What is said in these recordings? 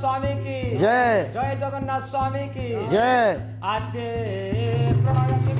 स्वामी की। जय। जय जगन्नाथ स्वामी की। जय। आते प्रभागति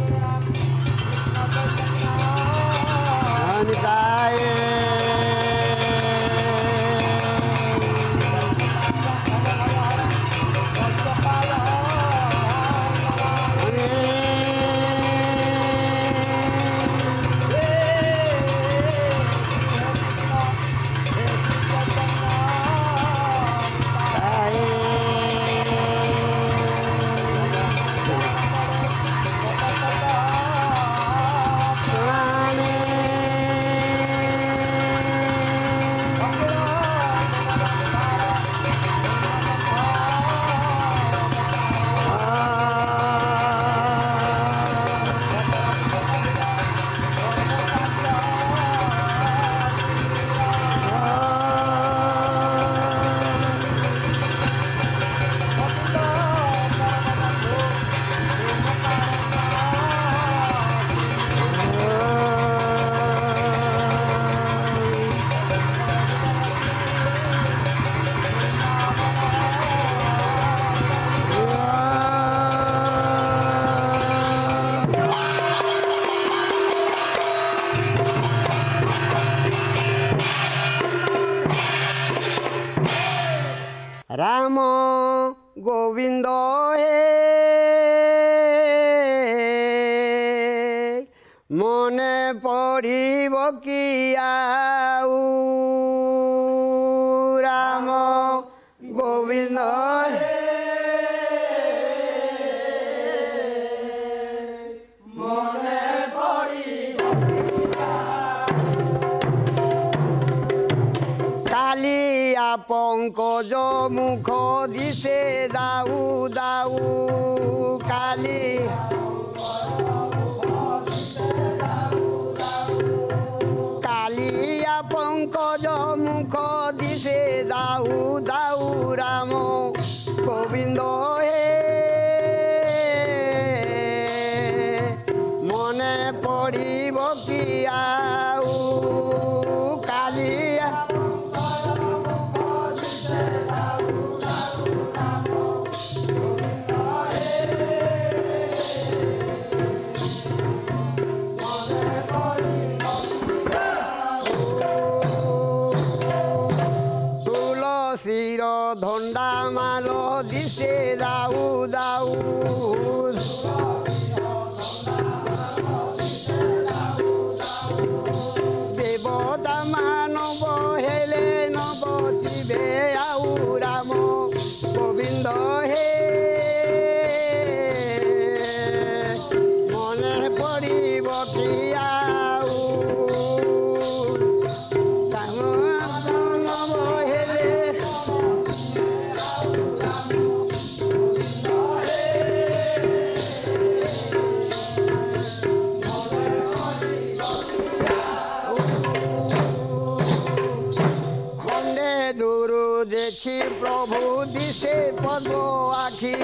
গোবিন্দ পংকজ মুখ দিছে দাউ দাউ। কালি দেখি প্রভু দিছে পদ্ম আখি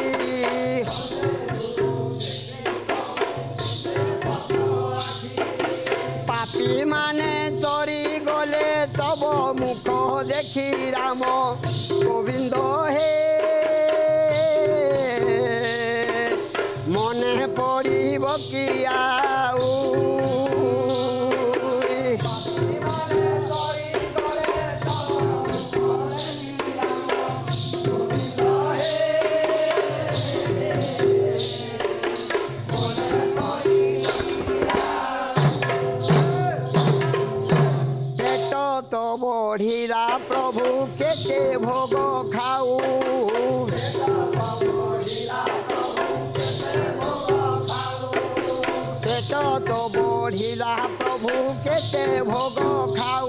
পাপি মানে তরি গলে তব মুখ দেখি রাম। গোবিন্দ হে, মনে পড়িব কি বঢ়িলা প্রভু কেতে ভোগ খাউ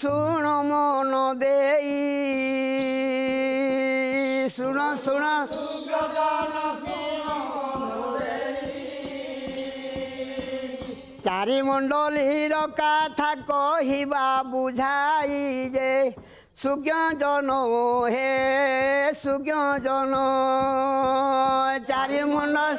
শুণ মন দেই। শুণ শুণ চারি মণ্ডলীর কথা কহিবা বুঝাই যে, সুজ্ঞজন হে সুজ্ঞজন। চারি মণ্ডল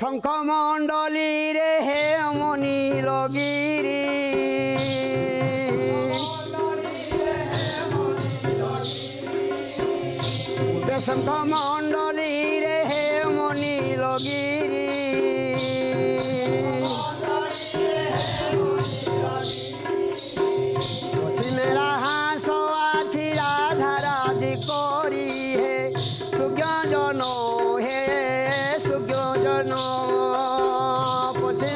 শঙ্খ মণ্ডলীৰে হে মণি লগিৰি। শংখ মণ্ডলীৰে হে মণি লগিৰি। जो जनो पुथि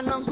Anong